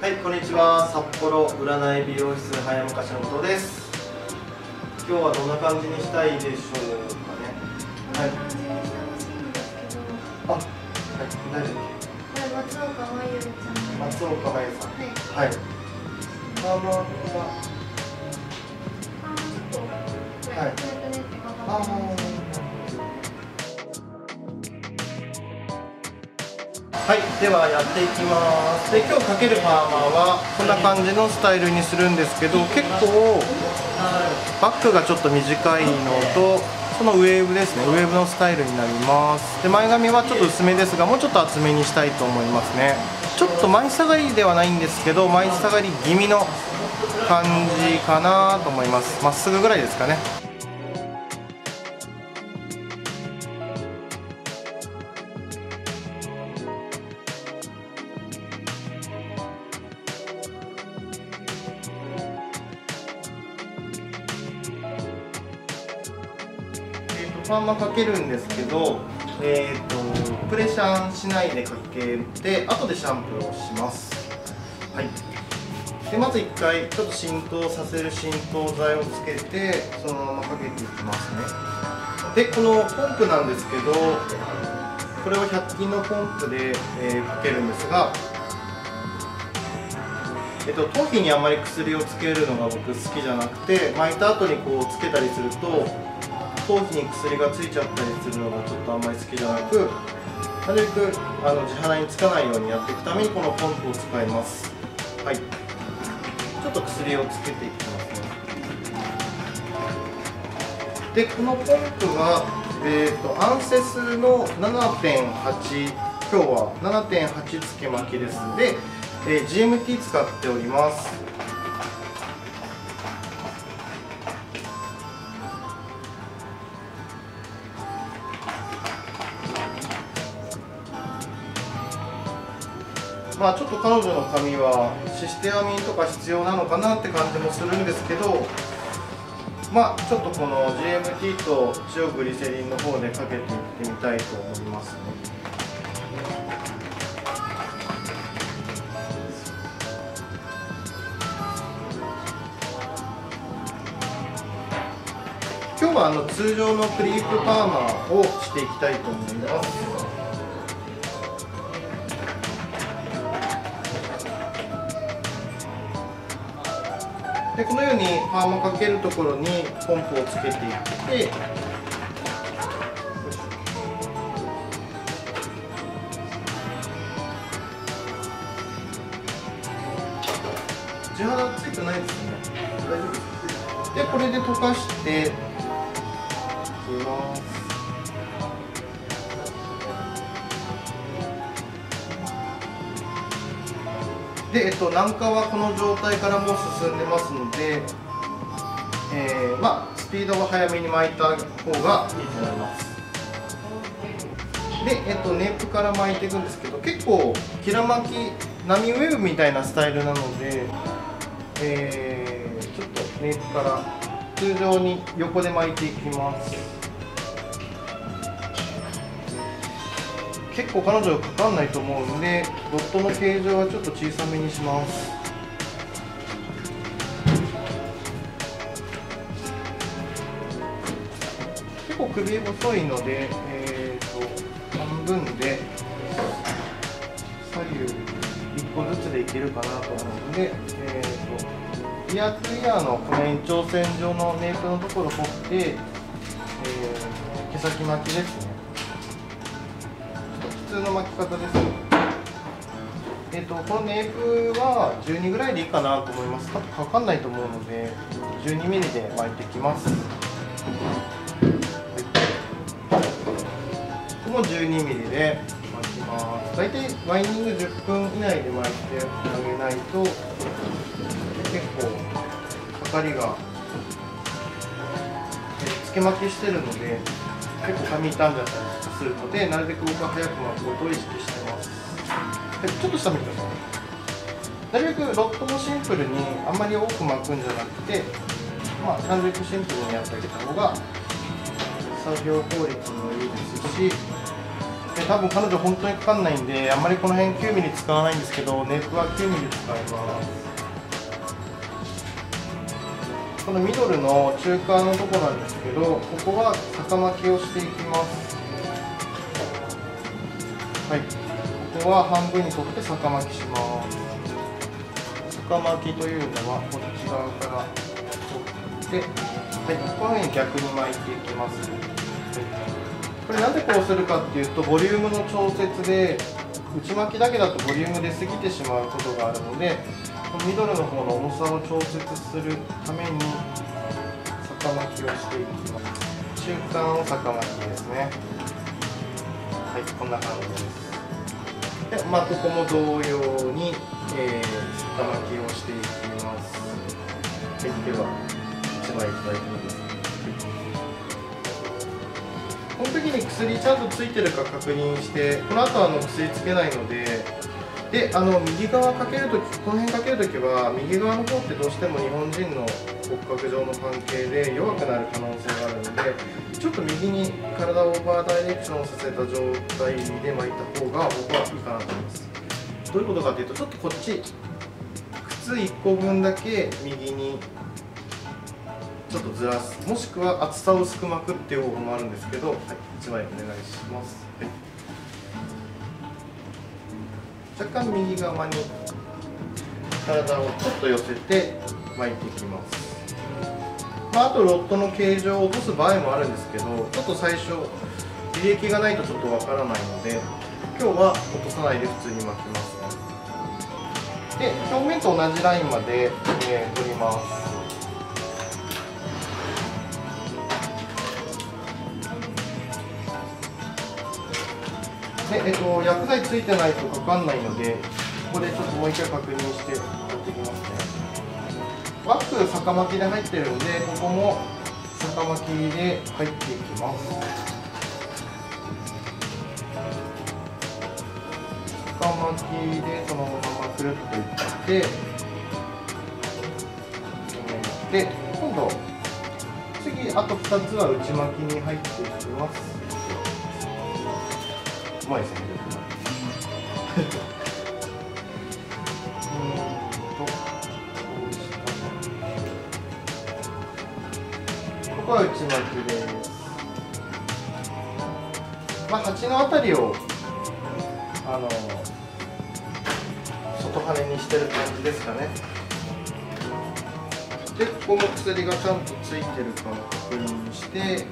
はい、こんにちは。札幌占い美容室早昔のことです。今日はどんな感じにしたいでしょうかね？はい。あ、はい、大丈夫。松岡真優ちゃん。松岡真優さん。はい。はい。あーちょっとこれ、はいはい、ではやっていきます。で、今日かけるパーマはこんな感じのスタイルにするんですけど、結構バックがちょっと短いのと、そのウェーブですね、ウェーブのスタイルになります。で、前髪はちょっと薄めですが、もうちょっと厚めにしたいと思いますね。ちょっと前下がりではないんですけど、前下がり気味の感じかなと思います。まっすぐぐらいですかね。えー、とパーマかけるんですけど、えー、とプレシャンしないでかけて後でシャンプーをします。はい。でまず1回ちょっと浸透させる浸透剤をつけてそのままかけていきますね。でこのポンプなんですけどこれは100均のポンプで、えーかけるんですがえっと、頭皮にあんまり薬をつけるのが僕好きじゃなくて巻いた後にこうつけたりすると頭皮に薬がついちゃったりするのがちょっとあんまり好きじゃなくなるべくあの地肌につかないようにやっていくためにこのポンプを使います。はい。ちょっと薬をつけていきます。ねでこのポンプが、えー、とアンセスの7.8今日は7.8つけ巻きですで、えー GMT 使っております。まあちょっと彼女の髪はシステアミンとか必要なのかなって感じもするんですけどまあちょっとこの GMT と塩グリセリンの方でかけていってみたいと思いますね。今日はあの通常のクリープパーマをしていきたいと思います。でこのようにパーマかけるところにポンプをつけていって地肌ついてないですね。大丈夫です。でこれで溶かしていきます。で、えっと、軟化はこの状態からもう進んでますので、えーまあ、スピードは早めに巻いた方がいいと思います。で、えっと、ネープから巻いていくんですけど結構キラ巻き波ウェーブみたいなスタイルなので、えーちょっとネープから通常に横で巻いていきます。結構彼女はかかんないと思うんでドットの形状はちょっと小さめにします。結構首細いので、えー、と半分で左右1個ずつでいけるかなと思うので、えー、とイヤーツイヤーのこの延長線上のネープのところを取って、えー毛先巻きですね。普通の巻き方ですえっ、とこのネープは12ぐらいでいいかなと思います。多分かかんないと思うので 12mm で巻いていきます、はい、ここも 12mm で巻きます。大体ワイニング10分以内で巻いてあげないと結構かかりがつけ巻きしてるので結構髪傷んじゃったりするのでなるべく僕は早く巻くことを意識してます。ちょっと下見てくださいなるべくロットもシンプルにあんまり多く巻くんじゃなくてまあなるべくシンプルにやってあげた方が作業効率もいいですし多分彼女本当にかかんないんであんまりこの辺 9mm 使わないんですけどネックは 9mm 使います。このミドルの中間のとこなんですけどここは逆巻きをしていきます。はい。ここは半分に取って逆巻きします。逆巻きというのはこっち側から取ってはい。このように逆に巻いていきます、はいこれなんでこうするかっていうとボリュームの調節で内巻きだけだとボリューム出過ぎてしまうことがあるのでこのミドルの方の重さを調節するために逆巻きをしていきます。中間を逆巻きですね。はいこんな感じです。でまあここも同様に、えー、逆巻きをしていきます。はいでは1枚いただいていいですこの時に薬ちゃんとついてるか確認してこの後あの薬つけないのでであの右側かけるときこの辺かけるときは右側の方ってどうしても日本人の骨格上の関係で弱くなる可能性があるのでちょっと右に体をオーバーダイレクションさせた状態で巻いた方が僕はいいかなと思います。どういうことかというとちょっとこっち靴1個分だけ右にちょっとずらす。もしくは厚さを薄く巻くっていう方法もあるんですけど、はい、1枚お願いします、はい、若干右側に体をちょっと寄せて巻いていきます、まあ、あとロットの形状を落とす場合もあるんですけどちょっと最初履歴がないとちょっとわからないので今日は落とさないで普通に巻きますで表面と同じラインまで、えー、取ります。で、えっと、薬剤ついてないとかかんないので、ここでちょっともう一回確認してやっていきますね。ワック逆巻きで入ってるんで、ここも逆巻きで入っていきます。逆巻きでそのままくるっといって、で、今度、次、あと2つは内巻きに入っていきます。うまいですね。ここは内巻きです。まあ、鉢のあたりを、あの、外羽にしてる感じですかね。で、ここも薬がちゃんとついてるか確認して、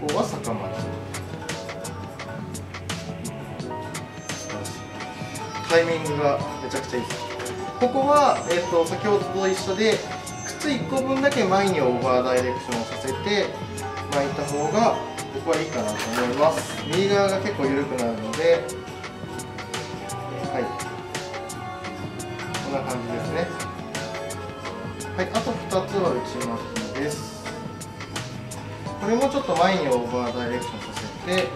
ここは逆巻き。タイミングがめちゃくちゃいいですここは、えー、と先ほどと一緒で靴1個分だけ前にオーバーダイレクションをさせて巻いた方が僕はいいかなと思います。右側が結構緩くなるのではい。こんな感じですね。はい。あと2つは内巻きです。これもちょっと前にオーバーダイレクションさせて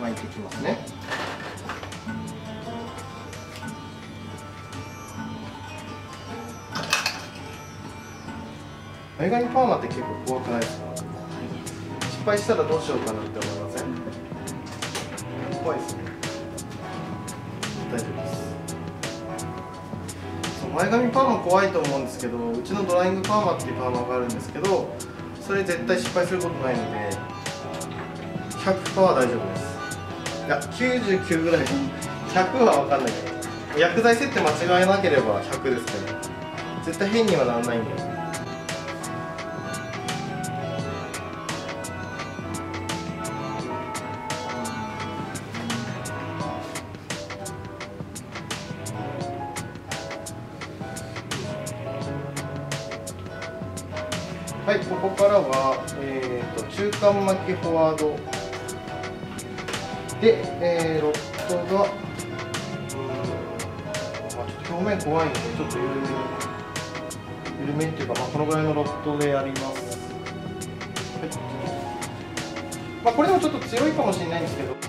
巻いていきますね。前髪パーマって結構怖くないですか？失敗したらどうしようかなって思いません？怖いですね。大丈夫です。前髪パーマ怖いと思うんですけどうちのドライングパーマっていうパーマがあるんですけどそれ絶対失敗することないので100%は大丈夫です。いや99ぐらい。100は分かんないけど薬剤設定間違えなければ100ですね絶対変にはならないんで。はい、ここからは、えー、と中間巻きフォワード。で、えー、ロットが、うーんまあ、ちょっと表面怖いので、ちょっと緩め、緩めっていうか、まあ、このぐらいのロットでやります。はい。まあ、これでもちょっと強いかもしれないんですけど、